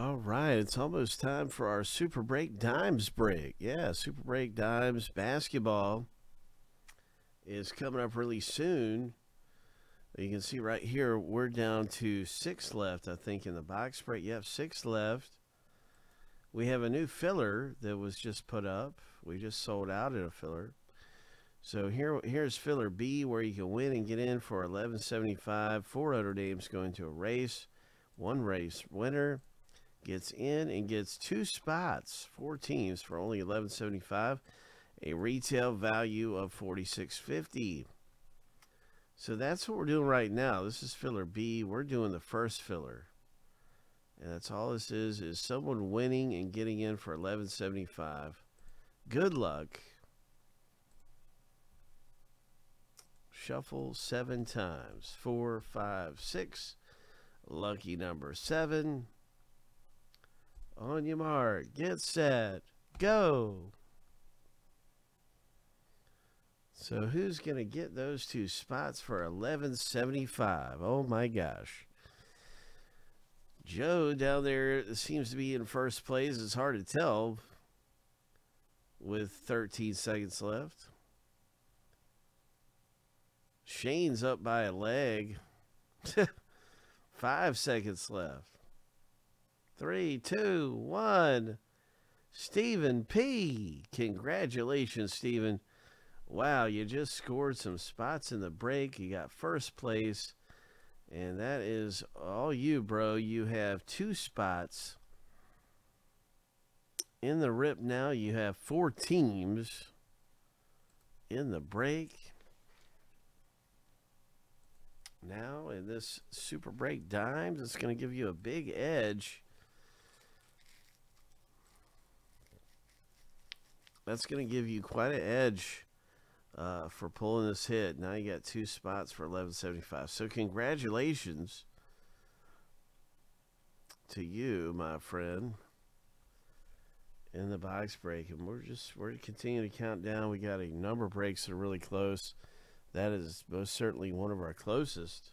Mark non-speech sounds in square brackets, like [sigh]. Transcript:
All right, it's almost time for our Super Break Dimes break. Yeah, Super Break Dimes basketball is coming up really soon. You can see right here, we're down to six left, I think, in the box break. Yep, six left. We have a new filler that was just put up. We just sold out at a filler. So here, here's filler B, where you can win and get in for 11.75. Four other names going to a race. One race winner gets in and gets two spots, four teams for only 11.75, a retail value of 46.50. So that's what we're doing right now. This is filler B. We're doing the first filler. And that's all this is, is someone winning and getting in for 11.75. Good luck. Shuffle seven times. Four, five, six. Lucky number seven. On your mark. Get set. Go. So who's going to get those two spots for 1175? Oh my gosh. Joe down there seems to be in first place. It's hard to tell with 13 seconds left. Shane's up by a leg. [laughs] Five seconds left. Three, two, one. Stephen P. Congratulations, Stephen. Wow, you just scored some spots in the break. You got first place. And that is all you, bro. You have two spots. In the rip now, you have four teams in the break. Now, in this super break dimes, it's going to give you a big edge. That's going to give you quite an edge uh, for pulling this hit. Now you got two spots for 1175. So congratulations to you, my friend, in the box break. And we're just we're continuing to count down. We got a number of breaks that are really close. That is most certainly one of our closest.